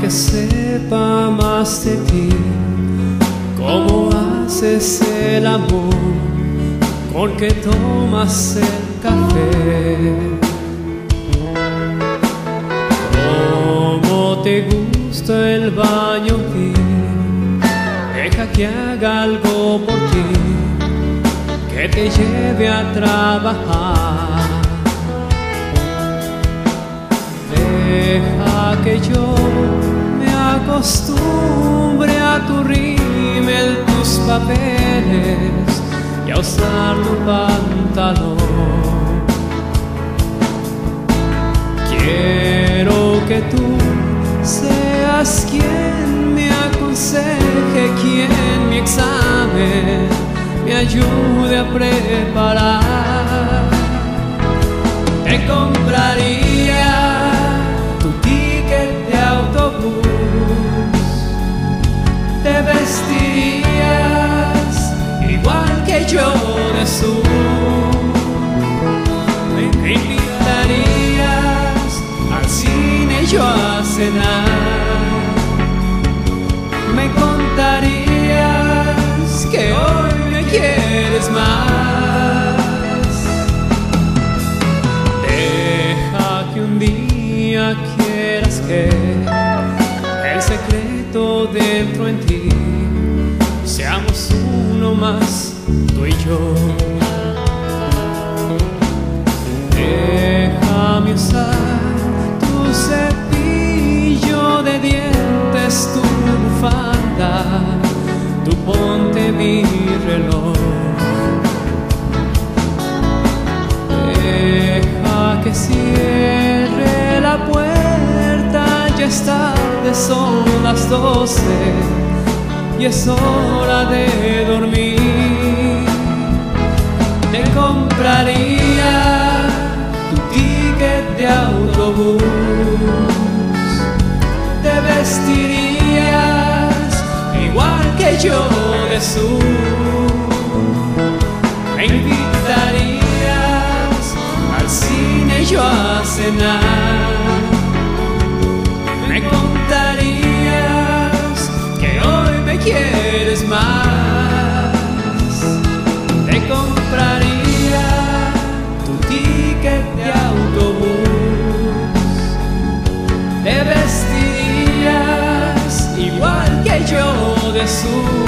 Que sepa más de ti, cómo haces el amor, con que tomas el café. Cómo te gusta el baño deja que haga algo por ti, que te lleve a trabajar. Deja que yo me acostumbre a tu rímel, tus papeles y a usar tu pantalón. Quiero que tú seas quien me aconseje, quien mi examen me ayude a preparar. Cenar, me contarías que hoy me quieres más. Deja que un día quieras que el secreto dentro en ti seamos uno más, tú y yo. Déjame usar tu ponte mi reloj. Deja que cierre la puerta, ya es tarde, son las doce y es hora de dormir. Te compraría yo de sur, me invitarías al cine yo a cenar, te